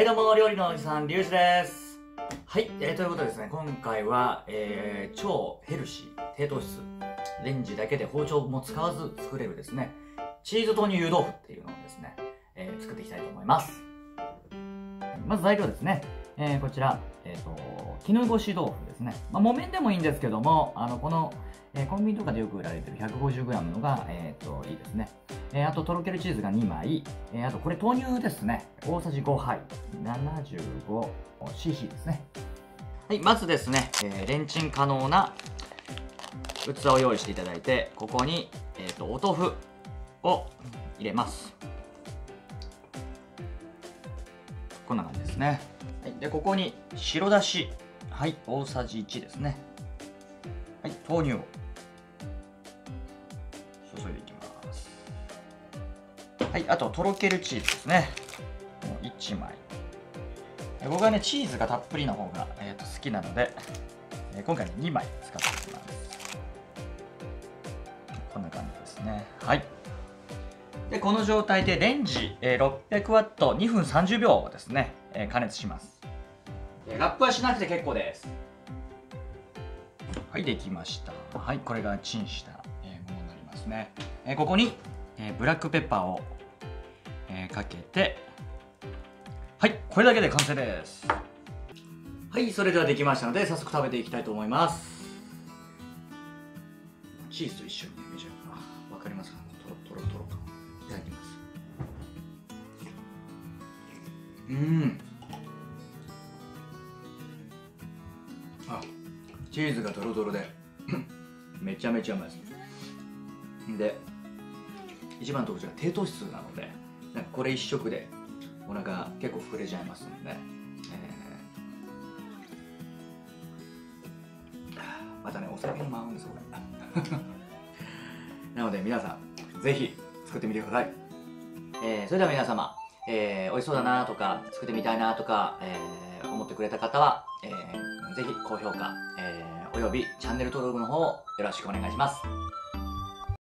はいどうも、料理のおじさん、りゅうじです。はい、えー、ということでですね、今回は、えー、超ヘルシー、低糖質、レンジだけで包丁も使わず作れるですね、チーズ豆乳湯豆腐っていうのをですね、えー作っていきたいと思います。まず材料ですね、えーこちら、えっ、と、絹ごし豆腐ですね。まあ、木綿でもいいんですけども、あの、この、えーコンビニとかでよく売られてる 150g のが、えっ、と、いいですね。えーあと、とろけるチーズが2枚、えーあと、これ豆乳ですね。大さじ5杯、75cc ですね。はい、まずですね、えーレンチン可能な器を用意していただいて、ここに、えっ、と、お豆腐を入れます。こんな感じですね。で、ここに白だし、はい、大さじ1ですね。はい、豆乳を注いでいきます。はい、あと、とろけるチーズですね。もう1枚。で僕はね、チーズがたっぷりの方が、えー、と好きなので、えー今回ね2枚使っていきます。こんな感じですね。はい。で、この状態でレンジ、えー、600ワット2分30秒ですね、えー加熱します。えーラップはしなくて結構です。はい、できました。はい、これがチンした、えーものになりますね。えーここに、えーブラックペッパーを、えーかけて、はい、これだけで完成です。はい、それではできましたので、早速食べていきたいと思います。チーズと一緒にね、めちゃわかりますか？とろとろとろ感。いただきます。うーん。あ、チーズがとろとろで、めちゃめちゃうまいです。で、一番の特徴が低糖質なので、なんかこれ一食でお腹結構膨れちゃいますんで、えーまたね、お酒にも合うんです、これ。なので皆さん、ぜひ作ってみてください。えーそれでは皆様、えー美味しそうだなとか、作ってみたいなとか、えー思ってくれた方は、えーぜひ高評価、えーおよびチャンネル登録の方をよろしくお願いします。